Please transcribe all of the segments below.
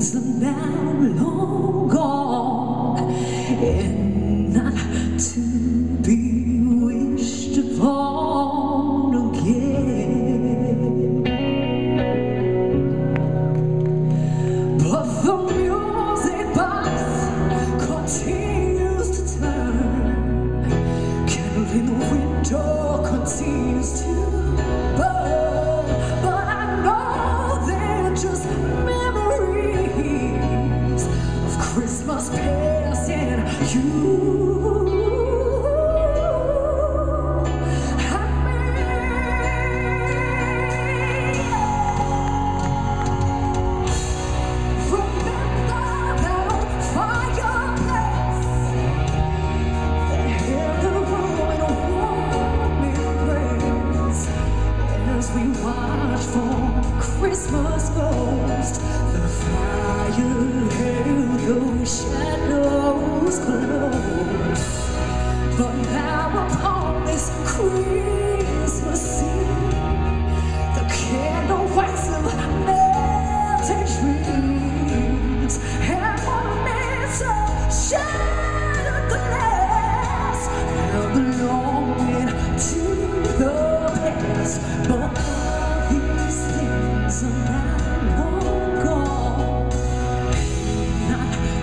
days are now long gone and not to be.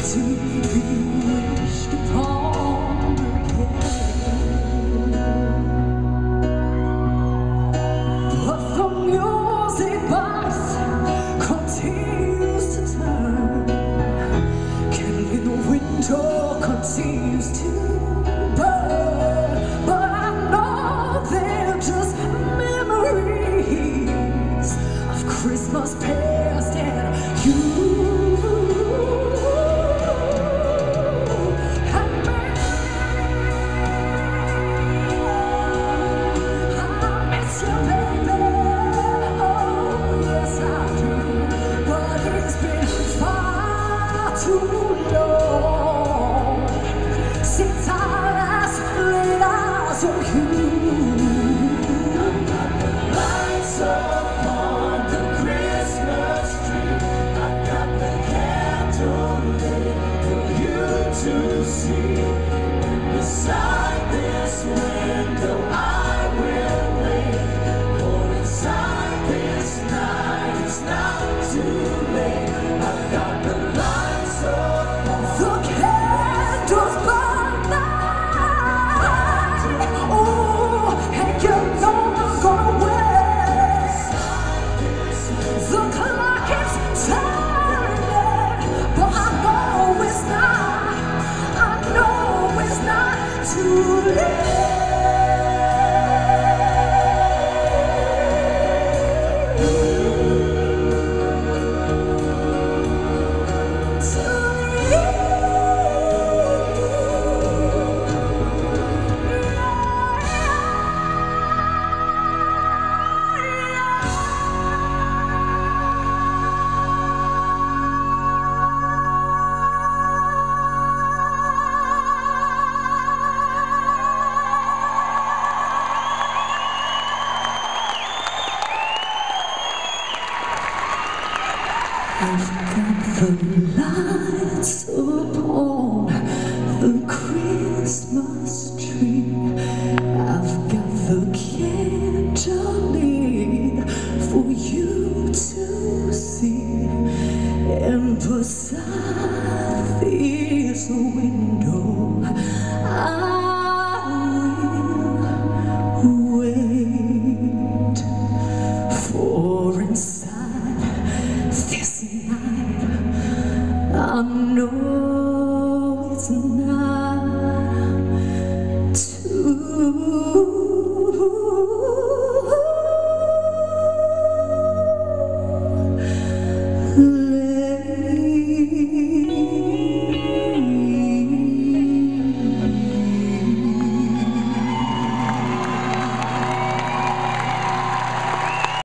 to be. Father. I've got the lights upon the Christmas tree. I've got the candle for you to see. And beside this window